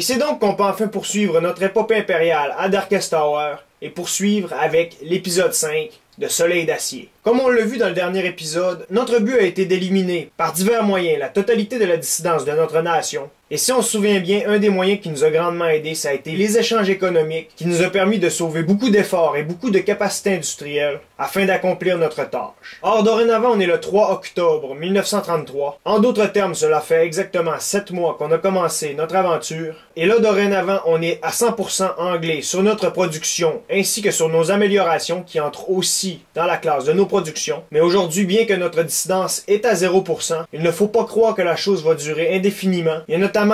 Et c'est donc qu'on peut enfin poursuivre notre épopée impériale à Darkest Tower et poursuivre avec l'épisode 5 de Soleil d'acier. Comme on l'a vu dans le dernier épisode, notre but a été d'éliminer, par divers moyens, la totalité de la dissidence de notre nation. Et si on se souvient bien, un des moyens qui nous a grandement aidé, ça a été les échanges économiques, qui nous a permis de sauver beaucoup d'efforts et beaucoup de capacités industrielles afin d'accomplir notre tâche. Or, dorénavant, on est le 3 octobre 1933. En d'autres termes, cela fait exactement 7 mois qu'on a commencé notre aventure. Et là, dorénavant, on est à 100% anglais sur notre production, ainsi que sur nos améliorations qui entrent aussi dans la classe de nos productions. Mais aujourd'hui, bien que notre dissidence est à 0%, il ne faut pas croire que la chose va durer indéfiniment.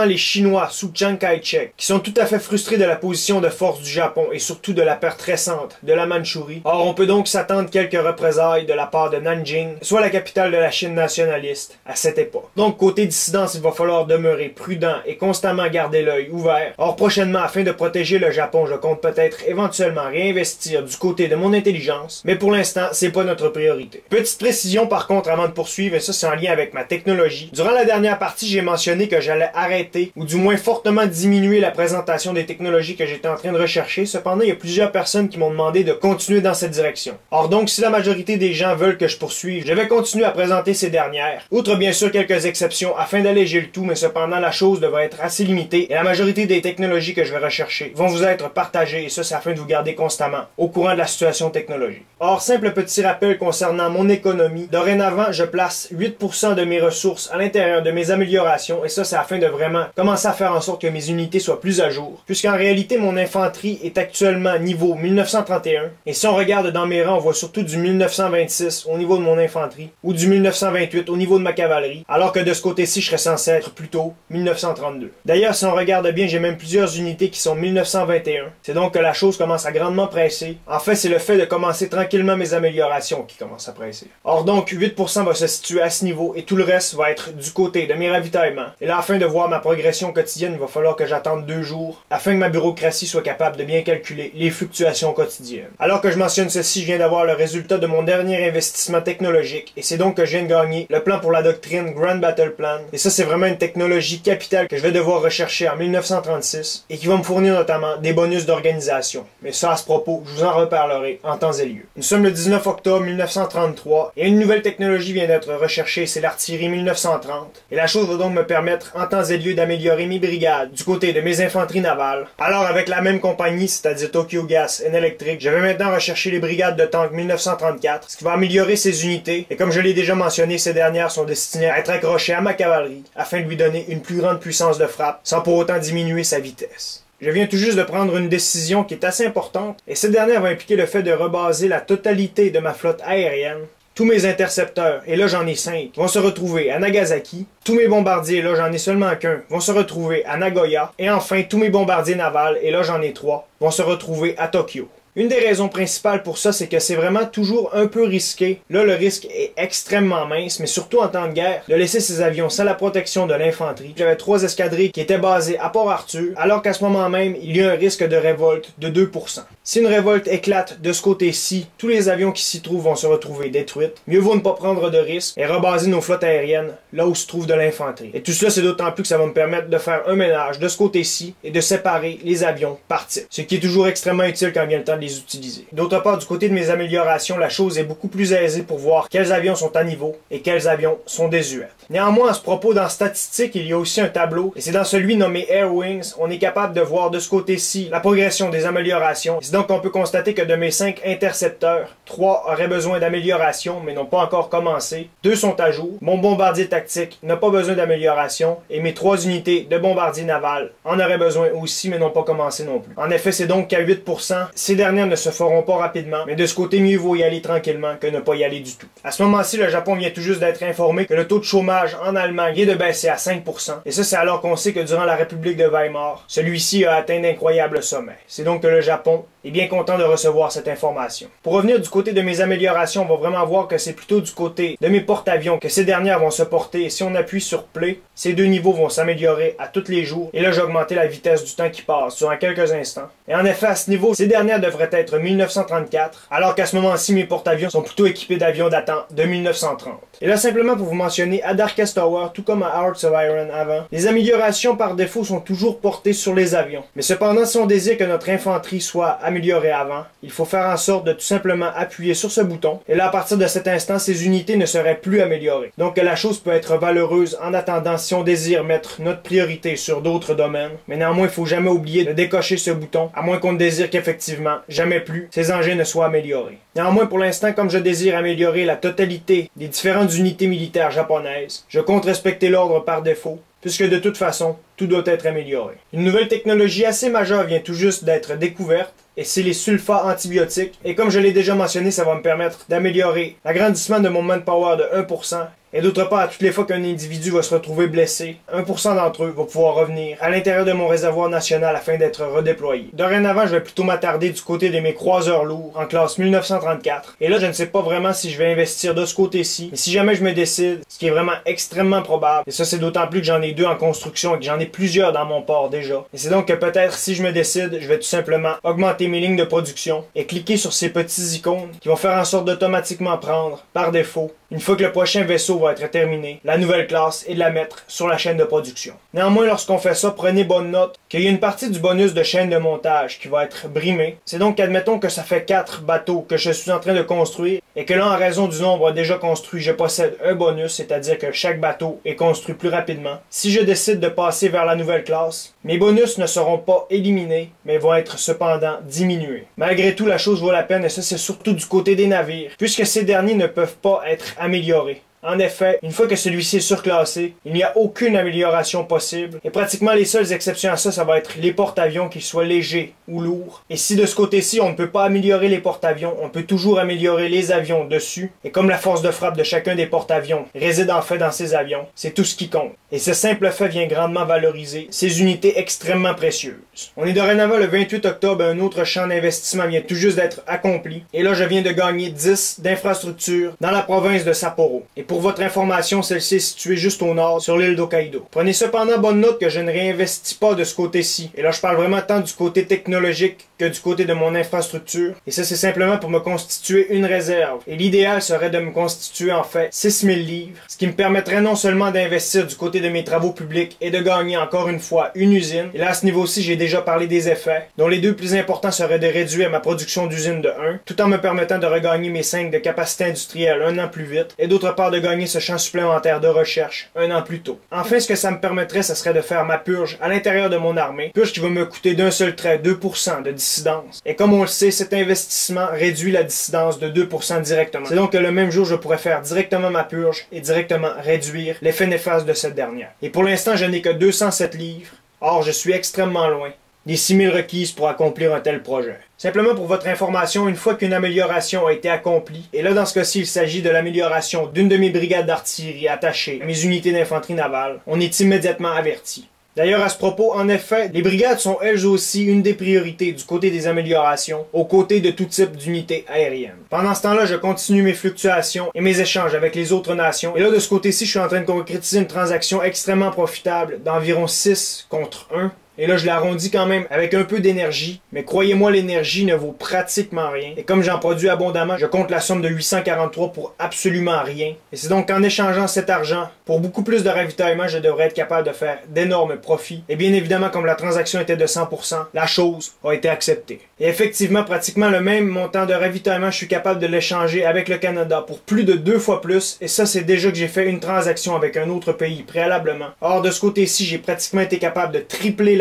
Les Chinois sous Chiang Kai-shek, qui sont tout à fait frustrés de la position de force du Japon et surtout de la perte récente de la Mandchourie. Or, on peut donc s'attendre quelques représailles de la part de Nanjing, soit la capitale de la Chine nationaliste, à cette époque. Donc, côté dissidence, il va falloir demeurer prudent et constamment garder l'œil ouvert. Or, prochainement, afin de protéger le Japon, je compte peut-être éventuellement réinvestir du côté de mon intelligence, mais pour l'instant, c'est pas notre priorité. Petite précision par contre avant de poursuivre, et ça c'est en lien avec ma technologie. Durant la dernière partie, j'ai mentionné que j'allais arrêter, ou du moins fortement diminuer la présentation des technologies que j'étais en train de rechercher. Cependant, il y a plusieurs personnes qui m'ont demandé de continuer dans cette direction. Or donc, si la majorité des gens veulent que je poursuive, je vais continuer à présenter ces dernières. Outre bien sûr quelques exceptions afin d'alléger le tout, mais cependant la chose devrait être assez limitée et la majorité des technologies que je vais rechercher vont vous être partagées et ça c'est afin de vous garder constamment au courant de la situation technologique. Or, simple petit rappel concernant mon économie, dorénavant je place 8% de mes ressources à l'intérieur de mes améliorations et ça c'est afin de vraiment commencer à faire en sorte que mes unités soient plus à jour. Puisqu'en réalité mon infanterie est actuellement niveau 1931 et si on regarde dans mes rangs on voit surtout du 1926 au niveau de mon infanterie ou du 1928 au niveau de ma cavalerie alors que de ce côté-ci je serais censé être plutôt 1932. D'ailleurs si on regarde bien j'ai même plusieurs unités qui sont 1921. C'est donc que la chose commence à grandement presser. En fait c'est le fait de commencer tranquillement mes améliorations qui commence à presser. Or donc 8% va se situer à ce niveau et tout le reste va être du côté de mes ravitaillements. Et là afin de voir ma progression quotidienne il va falloir que j'attende deux jours afin que ma bureaucratie soit capable de bien calculer les fluctuations quotidiennes. Alors que je mentionne ceci, je viens d'avoir le résultat de mon dernier investissement technologique et c'est donc que je viens de gagner le plan pour la doctrine Grand Battle Plan. Et ça c'est vraiment une technologie capitale que je vais devoir rechercher en 1936 et qui va me fournir notamment des bonus d'organisation. Mais ça à ce propos, je vous en reparlerai en temps et lieu. Nous sommes le 19 octobre 1933 et une nouvelle technologie vient d'être recherchée, c'est l'artillerie 1930. Et la chose va donc me permettre en temps et lieu d'améliorer mes brigades du côté de mes infanteries navales. Alors avec la même compagnie, c'est-à-dire Tokyo Gas and Electric, je vais maintenant rechercher les brigades de tank 1934, ce qui va améliorer ces unités. Et comme je l'ai déjà mentionné, ces dernières sont destinées à être accrochées à ma cavalerie afin de lui donner une plus grande puissance de frappe sans pour autant diminuer sa vitesse. Je viens tout juste de prendre une décision qui est assez importante, et cette dernière va impliquer le fait de rebaser la totalité de ma flotte aérienne. Tous mes intercepteurs, et là j'en ai cinq, vont se retrouver à Nagasaki. Tous mes bombardiers, là j'en ai seulement qu'un, vont se retrouver à Nagoya. Et enfin, tous mes bombardiers navals, et là j'en ai trois, vont se retrouver à Tokyo. Une des raisons principales pour ça, c'est que c'est vraiment toujours un peu risqué. Là, le risque est extrêmement mince, mais surtout en temps de guerre, de laisser ces avions sans la protection de l'infanterie. J'avais trois escadrilles qui étaient basées à Port-Arthur, alors qu'à ce moment même, il y a un risque de révolte de 2%. Si une révolte éclate de ce côté-ci, tous les avions qui s'y trouvent vont se retrouver détruits. Mieux vaut ne pas prendre de risques et rebaser nos flottes aériennes là où se trouve de l'infanterie. Et tout cela, c'est d'autant plus que ça va me permettre de faire un ménage de ce côté-ci et de séparer les avions par type. Ce qui est toujours extrêmement utile quand vient le temps de utiliser. D'autre part, du côté de mes améliorations, la chose est beaucoup plus aisée pour voir quels avions sont à niveau et quels avions sont désuets. Néanmoins, à ce propos, dans Statistiques, il y a aussi un tableau, et c'est dans celui nommé Air Wings, on est capable de voir de ce côté-ci la progression des améliorations. C'est donc qu'on peut constater que de mes 5 intercepteurs, 3 auraient besoin d'amélioration, mais n'ont pas encore commencé. 2 sont à jour. Mon bombardier tactique n'a pas besoin d'amélioration, et mes 3 unités de bombardier naval en auraient besoin aussi, mais n'ont pas commencé non plus. En effet, c'est donc qu'à 8%, ces ne se feront pas rapidement, mais de ce côté, mieux vaut y aller tranquillement que ne pas y aller du tout. À ce moment-ci, le Japon vient tout juste d'être informé que le taux de chômage en Allemagne vient de baisser à 5%. Et ça, c'est alors qu'on sait que durant la République de Weimar, celui-ci a atteint d'incroyables sommets. C'est donc que le Japon est bien content de recevoir cette information. Pour revenir du côté de mes améliorations, on va vraiment voir que c'est plutôt du côté de mes porte-avions que ces dernières vont se porter. Et si on appuie sur Play, ces deux niveaux vont s'améliorer à tous les jours. Et là, j'ai augmenté la vitesse du temps qui passe durant quelques instants. Et en effet, à ce niveau, ces dernières devraient être 1934, alors qu'à ce moment-ci, mes porte-avions sont plutôt équipés d'avions datant de 1930. Et là, simplement pour vous mentionner, à Darkest Tower, tout comme à Hearts of Iron avant, les améliorations par défaut sont toujours portées sur les avions. Mais cependant, si on désire que notre infanterie soit améliorée avant, il faut faire en sorte de tout simplement appuyer sur ce bouton, et là, à partir de cet instant, ces unités ne seraient plus améliorées. Donc la chose peut être valeureuse en attendant si on désire mettre notre priorité sur d'autres domaines, mais néanmoins, il faut jamais oublier de décocher ce bouton, à moins qu'on ne désire qu'effectivement, jamais plus, ces engins ne soient améliorés. Néanmoins, pour l'instant, comme je désire améliorer la totalité des différentes unités militaires japonaises, je compte respecter l'ordre par défaut, puisque de toute façon, tout doit être amélioré. Une nouvelle technologie assez majeure vient tout juste d'être découverte, et c'est les sulfats antibiotiques. Et comme je l'ai déjà mentionné, ça va me permettre d'améliorer l'agrandissement de mon manpower de 1%, et d'autre part, toutes les fois qu'un individu va se retrouver blessé, 1% d'entre eux va pouvoir revenir à l'intérieur de mon réservoir national afin d'être redéployé. Dorénavant, je vais plutôt m'attarder du côté de mes croiseurs lourds en classe 1934. Et là, je ne sais pas vraiment si je vais investir de ce côté-ci. Mais si jamais je me décide, ce qui est vraiment extrêmement probable, et ça c'est d'autant plus que j'en ai deux en construction et que j'en ai plusieurs dans mon port déjà. Et c'est donc que peut-être si je me décide, je vais tout simplement augmenter mes lignes de production et cliquer sur ces petits icônes qui vont faire en sorte d'automatiquement prendre, par défaut, une fois que le prochain vaisseau va être terminé, la nouvelle classe et de la mettre sur la chaîne de production. Néanmoins, lorsqu'on fait ça, prenez bonne note qu'il y a une partie du bonus de chaîne de montage qui va être brimée. C'est donc admettons que ça fait 4 bateaux que je suis en train de construire et que là, en raison du nombre déjà construit, je possède un bonus, c'est-à-dire que chaque bateau est construit plus rapidement. Si je décide de passer vers la nouvelle classe, mes bonus ne seront pas éliminés, mais vont être cependant diminués. Malgré tout, la chose vaut la peine et ça c'est surtout du côté des navires, puisque ces derniers ne peuvent pas être améliorés. En effet, une fois que celui-ci est surclassé, il n'y a aucune amélioration possible. Et pratiquement les seules exceptions à ça, ça va être les porte-avions, qu'ils soient légers ou lourds. Et si de ce côté-ci, on ne peut pas améliorer les porte-avions, on peut toujours améliorer les avions dessus. Et comme la force de frappe de chacun des porte-avions réside en fait dans ces avions, c'est tout ce qui compte. Et ce simple fait vient grandement valoriser ces unités extrêmement précieuses. On est dorénavant le 28 octobre, un autre champ d'investissement vient tout juste d'être accompli. Et là, je viens de gagner 10 d'infrastructures dans la province de Sapporo. Pour votre information, celle-ci est située juste au nord, sur l'île d'Hokkaido. Prenez cependant bonne note que je ne réinvestis pas de ce côté-ci. Et là, je parle vraiment tant du côté technologique que du côté de mon infrastructure. Et ça, c'est simplement pour me constituer une réserve. Et l'idéal serait de me constituer en fait 6000 livres, ce qui me permettrait non seulement d'investir du côté de mes travaux publics et de gagner encore une fois une usine. Et là, à ce niveau-ci, j'ai déjà parlé des effets, dont les deux plus importants seraient de réduire ma production d'usine de 1, tout en me permettant de regagner mes 5 de capacité industrielle un an plus vite, et d'autre part gagner ce champ supplémentaire de recherche un an plus tôt. Enfin, ce que ça me permettrait, ce serait de faire ma purge à l'intérieur de mon armée, purge qui va me coûter d'un seul trait 2% de dissidence. Et comme on le sait, cet investissement réduit la dissidence de 2% directement. C'est donc que le même jour, je pourrais faire directement ma purge et directement réduire l'effet néfaste de cette dernière. Et pour l'instant, je n'ai que 207 livres. Or, je suis extrêmement loin des 6000 requises pour accomplir un tel projet. Simplement pour votre information, une fois qu'une amélioration a été accomplie, et là dans ce cas-ci il s'agit de l'amélioration d'une de mes brigades d'artillerie attachées à mes unités d'infanterie navale, on est immédiatement averti. D'ailleurs, à ce propos, en effet, les brigades sont elles aussi une des priorités du côté des améliorations, aux côtés de tout type d'unités aériennes. Pendant ce temps-là, je continue mes fluctuations et mes échanges avec les autres nations. Et là, de ce côté-ci, je suis en train de concrétiser une transaction extrêmement profitable d'environ 6 contre 1 et là, je l'arrondis quand même avec un peu d'énergie. Mais croyez-moi, l'énergie ne vaut pratiquement rien. Et comme j'en produis abondamment, je compte la somme de 843 pour absolument rien. Et c'est donc en échangeant cet argent pour beaucoup plus de ravitaillement, je devrais être capable de faire d'énormes profits. Et bien évidemment, comme la transaction était de 100%, la chose a été acceptée. Et effectivement, pratiquement le même montant de ravitaillement, je suis capable de l'échanger avec le Canada pour plus de deux fois plus. Et ça, c'est déjà que j'ai fait une transaction avec un autre pays préalablement. Or, de ce côté-ci, j'ai pratiquement été capable de tripler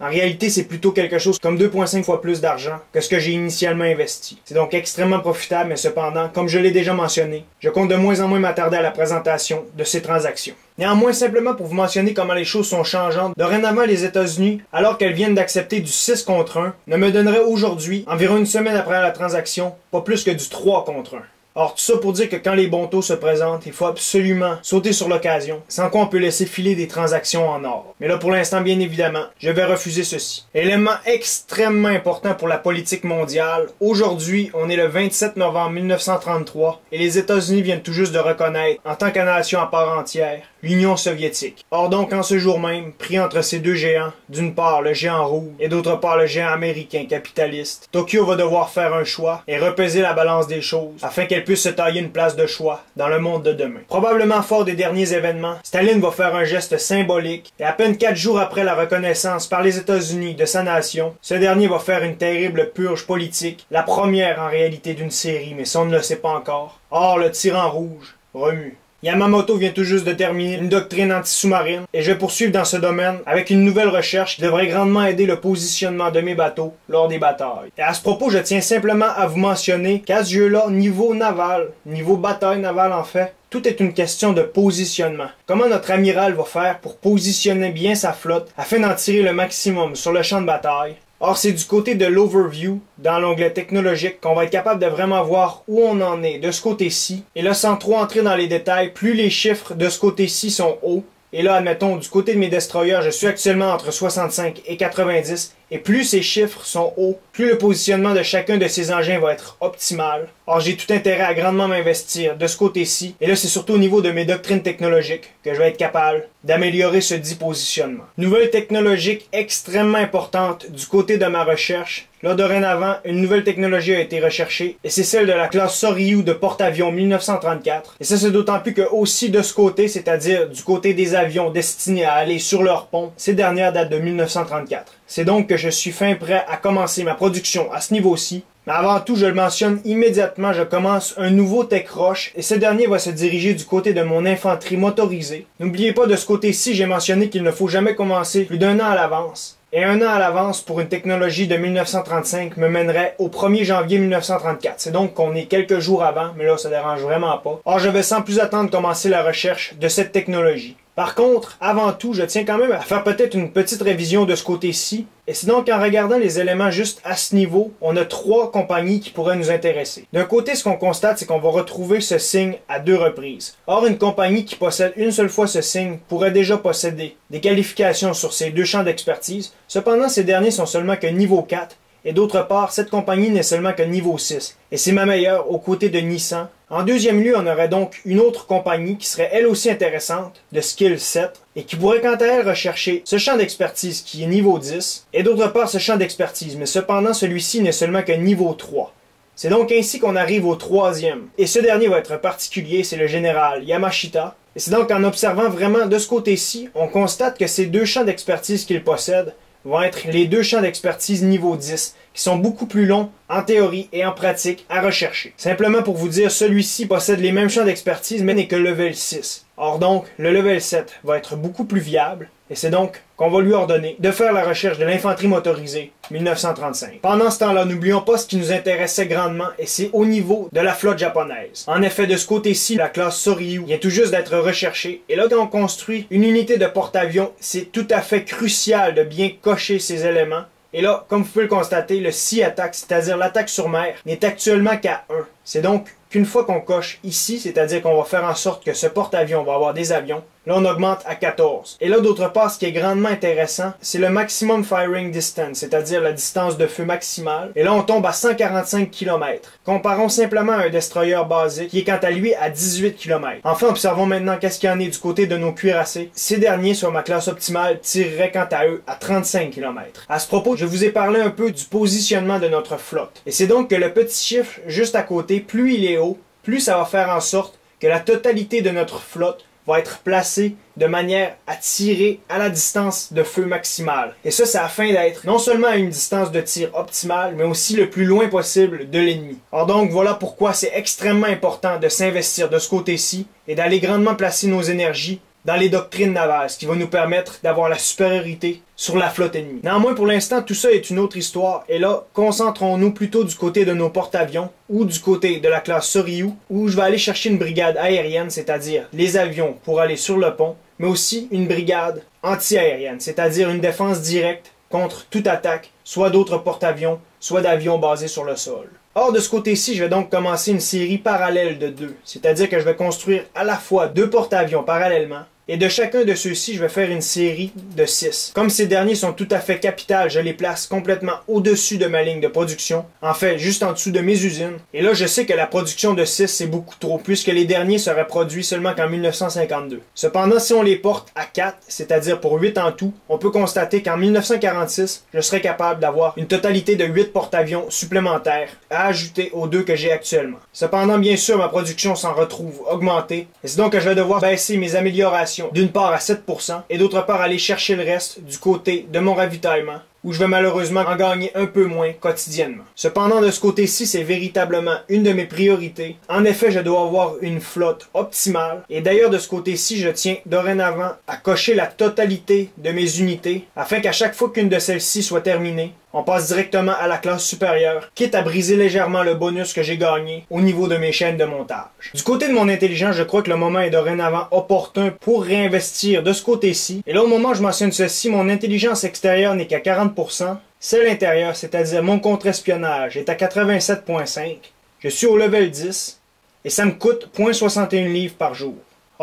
En réalité, c'est plutôt quelque chose comme 2,5 fois plus d'argent que ce que j'ai initialement investi. C'est donc extrêmement profitable, mais cependant, comme je l'ai déjà mentionné, je compte de moins en moins m'attarder à la présentation de ces transactions. Néanmoins, simplement pour vous mentionner comment les choses sont changeantes, dorénavant les États-Unis, alors qu'elles viennent d'accepter du 6 contre 1, ne me donneraient aujourd'hui, environ une semaine après la transaction, pas plus que du 3 contre 1. Or, tout ça pour dire que quand les bons taux se présentent, il faut absolument sauter sur l'occasion, sans quoi on peut laisser filer des transactions en or. Mais là, pour l'instant, bien évidemment, je vais refuser ceci. Élément extrêmement important pour la politique mondiale, aujourd'hui, on est le 27 novembre 1933 et les États-Unis viennent tout juste de reconnaître, en tant que nation à part entière, l'Union soviétique. Or donc, en ce jour même, pris entre ces deux géants, d'une part le géant rouge et d'autre part le géant américain capitaliste, Tokyo va devoir faire un choix et repaiser la balance des choses afin qu'elle puisse se tailler une place de choix dans le monde de demain. Probablement fort des derniers événements, Staline va faire un geste symbolique et à peine quatre jours après la reconnaissance par les États-Unis de sa nation, ce dernier va faire une terrible purge politique, la première en réalité d'une série, mais ça on ne le sait pas encore. Or, le tyran rouge remue. Yamamoto vient tout juste de terminer une doctrine anti-sous-marine et je vais poursuivre dans ce domaine avec une nouvelle recherche qui devrait grandement aider le positionnement de mes bateaux lors des batailles. Et à ce propos, je tiens simplement à vous mentionner qu'à ce jeu-là, niveau naval, niveau bataille navale en fait, tout est une question de positionnement. Comment notre amiral va faire pour positionner bien sa flotte afin d'en tirer le maximum sur le champ de bataille? Or, c'est du côté de l'overview, dans l'onglet technologique, qu'on va être capable de vraiment voir où on en est de ce côté-ci. Et là, sans trop entrer dans les détails, plus les chiffres de ce côté-ci sont hauts, et là, admettons, du côté de mes destroyers, je suis actuellement entre 65 et 90, et plus ces chiffres sont hauts, plus le positionnement de chacun de ces engins va être optimal. Or, j'ai tout intérêt à grandement m'investir de ce côté-ci. Et là, c'est surtout au niveau de mes doctrines technologiques que je vais être capable d'améliorer ce dit positionnement. Nouvelle technologique extrêmement importante du côté de ma recherche. Là, dorénavant, une nouvelle technologie a été recherchée, et c'est celle de la classe Soryu de porte-avions 1934. Et ça, c'est d'autant plus que aussi de ce côté, c'est-à-dire du côté des avions destinés à aller sur leur pont, ces dernières datent de 1934. C'est donc que je suis fin prêt à commencer ma production à ce niveau-ci. Mais avant tout, je le mentionne immédiatement, je commence un nouveau Tech Roche et ce dernier va se diriger du côté de mon infanterie motorisée. N'oubliez pas de ce côté-ci, j'ai mentionné qu'il ne faut jamais commencer plus d'un an à l'avance. Et un an à l'avance pour une technologie de 1935 me mènerait au 1er janvier 1934. C'est donc qu'on est quelques jours avant, mais là ça dérange vraiment pas. Or je vais sans plus attendre commencer la recherche de cette technologie. Par contre, avant tout, je tiens quand même à faire peut-être une petite révision de ce côté-ci. Et c'est donc en regardant les éléments juste à ce niveau, on a trois compagnies qui pourraient nous intéresser. D'un côté, ce qu'on constate, c'est qu'on va retrouver ce signe à deux reprises. Or, une compagnie qui possède une seule fois ce signe pourrait déjà posséder des qualifications sur ces deux champs d'expertise. Cependant, ces derniers sont seulement que niveau 4 et d'autre part, cette compagnie n'est seulement que niveau 6, et c'est ma meilleure aux côtés de Nissan. En deuxième lieu, on aurait donc une autre compagnie qui serait elle aussi intéressante, de Skill 7, et qui pourrait quant à elle rechercher ce champ d'expertise qui est niveau 10, et d'autre part ce champ d'expertise, mais cependant celui-ci n'est seulement que niveau 3. C'est donc ainsi qu'on arrive au troisième. Et ce dernier va être particulier, c'est le général Yamashita. Et c'est donc en observant vraiment de ce côté-ci, on constate que ces deux champs d'expertise qu'il possède vont être les deux champs d'expertise niveau 10, qui sont beaucoup plus longs en théorie et en pratique à rechercher. Simplement pour vous dire, celui-ci possède les mêmes champs d'expertise, mais n'est que level 6. Or donc, le level 7 va être beaucoup plus viable, et c'est donc qu'on va lui ordonner de faire la recherche de l'infanterie motorisée 1935. Pendant ce temps-là, n'oublions pas ce qui nous intéressait grandement, et c'est au niveau de la flotte japonaise. En effet, de ce côté-ci, la classe Soryu vient tout juste d'être recherchée, et là, quand on construit une unité de porte-avions, c'est tout à fait crucial de bien cocher ces éléments et là, comme vous pouvez le constater, le Sea Attack, c'est-à-dire l'attaque sur mer, n'est actuellement qu'à 1. C'est donc qu'une fois qu'on coche ici, c'est-à-dire qu'on va faire en sorte que ce porte-avions va avoir des avions, là on augmente à 14. Et là d'autre part, ce qui est grandement intéressant, c'est le maximum firing distance, c'est-à-dire la distance de feu maximale. Et là on tombe à 145 km. Comparons simplement à un destroyer basique qui est quant à lui à 18 km. Enfin, observons maintenant qu'est-ce qu'il y en est du côté de nos cuirassés. Ces derniers sur ma classe optimale tireraient quant à eux à 35 km. À ce propos, je vous ai parlé un peu du positionnement de notre flotte. Et c'est donc que le petit chiffre juste à côté, plus il est plus ça va faire en sorte que la totalité de notre flotte va être placée de manière à tirer à la distance de feu maximale. Et ça, c'est afin d'être non seulement à une distance de tir optimale, mais aussi le plus loin possible de l'ennemi. Alors donc, voilà pourquoi c'est extrêmement important de s'investir de ce côté-ci et d'aller grandement placer nos énergies dans les doctrines navales, ce qui va nous permettre d'avoir la supériorité sur la flotte ennemie. Néanmoins, pour l'instant, tout ça est une autre histoire, et là, concentrons-nous plutôt du côté de nos porte-avions, ou du côté de la classe Soryu, où je vais aller chercher une brigade aérienne, c'est-à-dire les avions pour aller sur le pont, mais aussi une brigade anti-aérienne, c'est-à-dire une défense directe contre toute attaque, soit d'autres porte-avions, soit d'avions basés sur le sol. Or, de ce côté-ci, je vais donc commencer une série parallèle de deux, c'est-à-dire que je vais construire à la fois deux porte-avions parallèlement, et de chacun de ceux-ci, je vais faire une série de 6. Comme ces derniers sont tout à fait capitales, je les place complètement au-dessus de ma ligne de production, en fait juste en dessous de mes usines. Et là, je sais que la production de 6 c'est beaucoup trop, puisque les derniers seraient produits seulement qu'en 1952. Cependant, si on les porte à 4, c'est-à-dire pour 8 en tout, on peut constater qu'en 1946, je serais capable d'avoir une totalité de 8 porte-avions supplémentaires à ajouter aux deux que j'ai actuellement. Cependant, bien sûr, ma production s'en retrouve augmentée, et c'est donc que je vais devoir baisser mes améliorations d'une part à 7% et d'autre part aller chercher le reste du côté de mon ravitaillement où je vais malheureusement en gagner un peu moins quotidiennement. Cependant, de ce côté-ci, c'est véritablement une de mes priorités. En effet, je dois avoir une flotte optimale. Et d'ailleurs, de ce côté-ci, je tiens dorénavant à cocher la totalité de mes unités afin qu'à chaque fois qu'une de celles-ci soit terminée, on passe directement à la classe supérieure, quitte à briser légèrement le bonus que j'ai gagné au niveau de mes chaînes de montage. Du côté de mon intelligence, je crois que le moment est dorénavant opportun pour réinvestir de ce côté-ci. Et là, au moment où je mentionne ceci, mon intelligence extérieure n'est qu'à 40%, celle intérieure, c'est-à-dire mon contre-espionnage, est à 87.5. Je suis au level 10 et ça me coûte 0.61 livres par jour.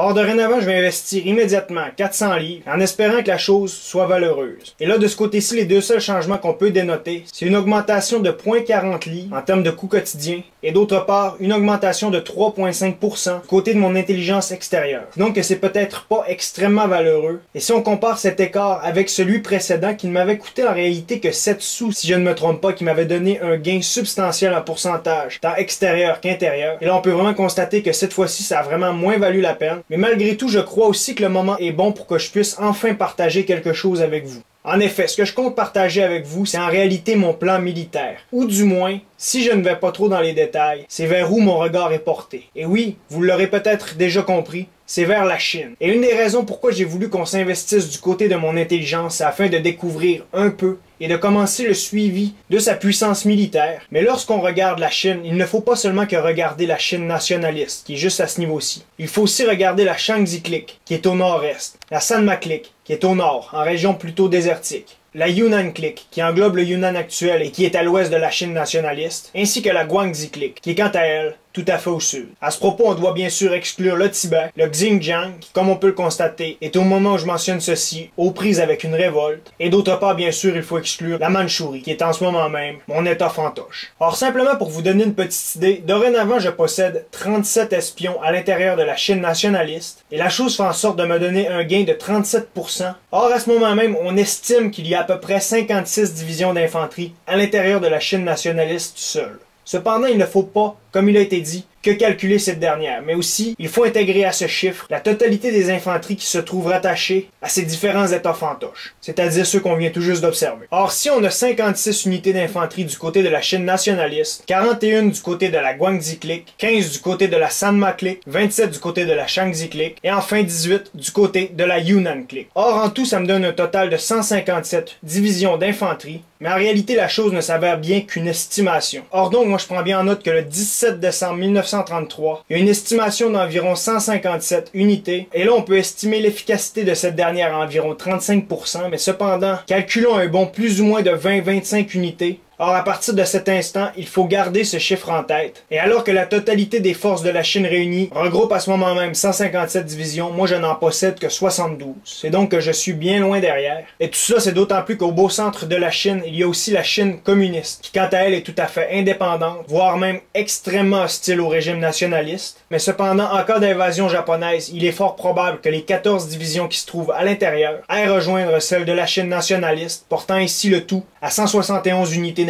Or, dorénavant, je vais investir immédiatement 400 livres en espérant que la chose soit valeureuse. Et là, de ce côté-ci, les deux seuls changements qu'on peut dénoter, c'est une augmentation de 0.40 livres en termes de coût quotidien et d'autre part, une augmentation de 3.5% côté de mon intelligence extérieure. Donc, c'est peut-être pas extrêmement valeureux. Et si on compare cet écart avec celui précédent qui ne m'avait coûté en réalité que 7 sous, si je ne me trompe pas, qui m'avait donné un gain substantiel en pourcentage, tant extérieur qu'intérieur. Et là, on peut vraiment constater que cette fois-ci, ça a vraiment moins valu la peine. Mais malgré tout, je crois aussi que le moment est bon pour que je puisse enfin partager quelque chose avec vous. En effet, ce que je compte partager avec vous, c'est en réalité mon plan militaire. Ou du moins, si je ne vais pas trop dans les détails, c'est vers où mon regard est porté. Et oui, vous l'aurez peut-être déjà compris, c'est vers la Chine. Et une des raisons pourquoi j'ai voulu qu'on s'investisse du côté de mon intelligence, c'est afin de découvrir un peu et de commencer le suivi de sa puissance militaire. Mais lorsqu'on regarde la Chine, il ne faut pas seulement que regarder la Chine nationaliste, qui est juste à ce niveau-ci. Il faut aussi regarder la Shangzi Click, qui est au nord-est, la Sanma Click, qui est au nord, en région plutôt désertique, la Yunnan Click, qui englobe le Yunnan actuel et qui est à l'ouest de la Chine nationaliste, ainsi que la Guangxi Click, qui est quant à elle tout à fait au sud. À ce propos, on doit bien sûr exclure le Tibet, le Xinjiang, qui, comme on peut le constater, est au moment où je mentionne ceci, aux prises avec une révolte, et d'autre part, bien sûr, il faut exclure la Mandchourie, qui est en ce moment même mon état fantoche. Or, simplement pour vous donner une petite idée, dorénavant, je possède 37 espions à l'intérieur de la Chine nationaliste, et la chose fait en sorte de me donner un gain de 37%. Or, à ce moment même, on estime qu'il y a à peu près 56 divisions d'infanterie à l'intérieur de la Chine nationaliste seule. Cependant, il ne faut pas, comme il a été dit, que calculer cette dernière, mais aussi il faut intégrer à ce chiffre la totalité des infanteries qui se trouvent rattachées à ces différents états fantoches, c'est-à-dire ceux qu'on vient tout juste d'observer. Or, si on a 56 unités d'infanterie du côté de la Chine nationaliste, 41 du côté de la Guangxi Click, 15 du côté de la Sanma Click, 27 du côté de la Shangxi Click, et enfin 18 du côté de la Yunnan Click. Or, en tout, ça me donne un total de 157 divisions d'infanterie, mais en réalité, la chose ne s'avère bien qu'une estimation. Or donc, moi je prends bien en note que le 17 décembre 1933, il y a une estimation d'environ 157 unités, et là on peut estimer l'efficacité de cette dernière à environ 35%, mais cependant, calculons un bon plus ou moins de 20-25 unités, Or, à partir de cet instant, il faut garder ce chiffre en tête. Et alors que la totalité des forces de la Chine réunies regroupe à ce moment même 157 divisions, moi je n'en possède que 72. C'est donc que je suis bien loin derrière. Et tout ça, c'est d'autant plus qu'au beau centre de la Chine, il y a aussi la Chine communiste, qui quant à elle est tout à fait indépendante, voire même extrêmement hostile au régime nationaliste. Mais cependant, en cas d'invasion japonaise, il est fort probable que les 14 divisions qui se trouvent à l'intérieur aillent rejoindre celles de la Chine nationaliste, portant ici le tout à 171 unités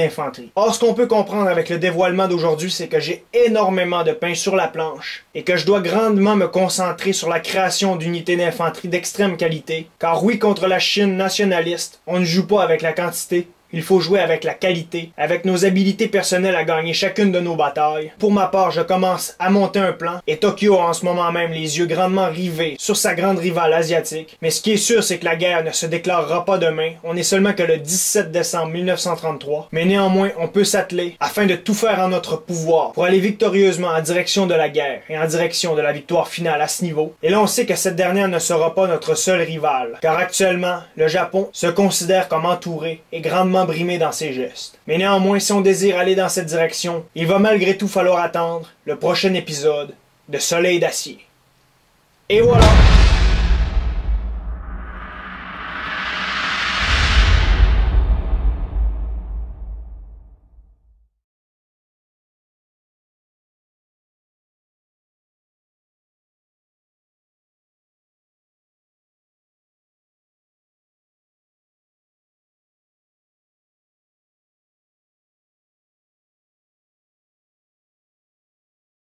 Or, ce qu'on peut comprendre avec le dévoilement d'aujourd'hui, c'est que j'ai énormément de pain sur la planche et que je dois grandement me concentrer sur la création d'unités d'infanterie d'extrême qualité. Car oui, contre la Chine nationaliste, on ne joue pas avec la quantité, il faut jouer avec la qualité, avec nos habilités personnelles à gagner chacune de nos batailles. Pour ma part, je commence à monter un plan et Tokyo a en ce moment même les yeux grandement rivés sur sa grande rivale asiatique. Mais ce qui est sûr, c'est que la guerre ne se déclarera pas demain. On est seulement que le 17 décembre 1933. Mais néanmoins, on peut s'atteler afin de tout faire en notre pouvoir pour aller victorieusement en direction de la guerre et en direction de la victoire finale à ce niveau. Et là, on sait que cette dernière ne sera pas notre seul rival, car actuellement, le Japon se considère comme entouré et grandement légèrement brimé dans ses gestes. Mais néanmoins, si on désire aller dans cette direction, il va malgré tout falloir attendre le prochain épisode de Soleil d'acier. Et voilà!